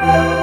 Música